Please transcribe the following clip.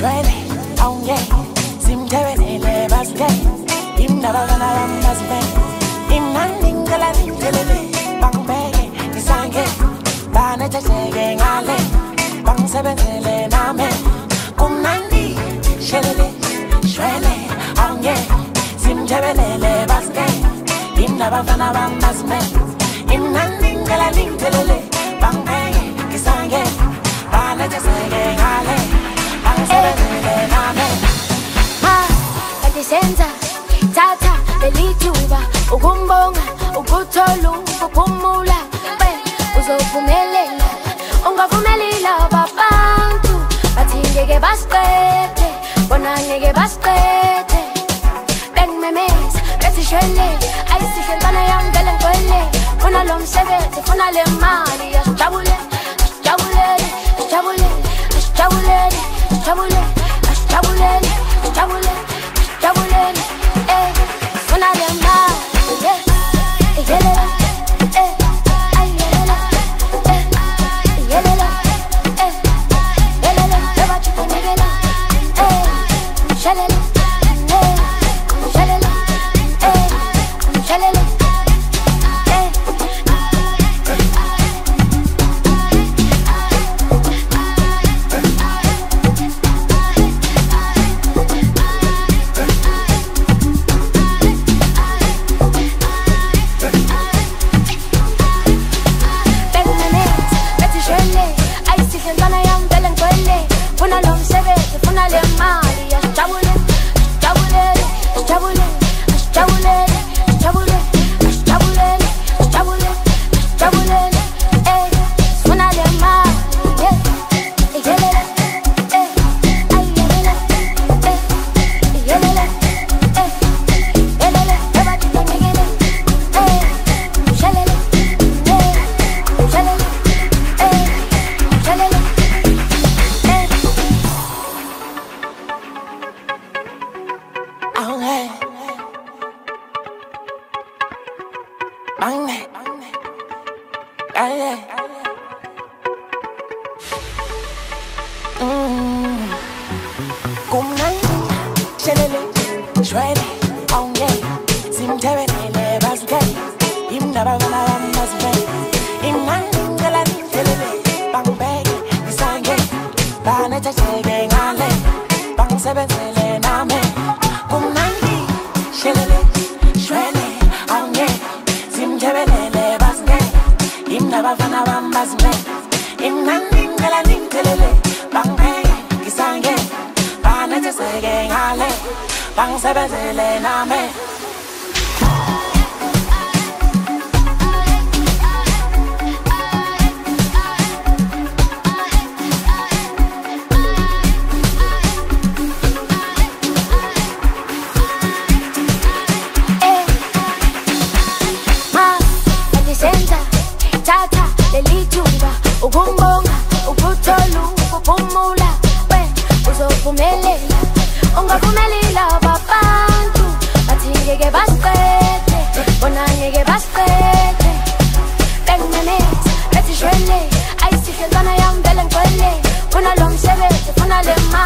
Shwele, aunge, simtewe nele baske. Imdaba gana lambazbe Imnan ningala ningelele Bangbege, nisange Bane chachege ngale. Bangsebenzele name. Kumnandi, shelele Shwele, aunge, simtewe nele baske. Imdaba gana lambazbe Imnan ningala ningelele Bangbege, nisange Bane chachege ngale senza thatha lelithuba ukumbonga ukuthola ukuphumula we uzophumelela ungavumeli laba bantu bathi ngeke basiqede bona ngeke basiqede. Bengimemeza bethi shwele ayisihle ntwana yam vele ngigcwele funa lo msebenzi funa le mali. Mangne Aye. Mmm Kumnandi Shelele. Shwele Aunque Simtebelele Basuke bangisebenzele nami lelijunga ukumbonga ukuthola ukupumula we uzophumelela ungavumelile babantu. Bathi ngeke basibethe bona ngeke basibethe bengimemethe bethi shwele ayisihlelwana yami vele ngigcwele. Funa lo msebenzi funa le mali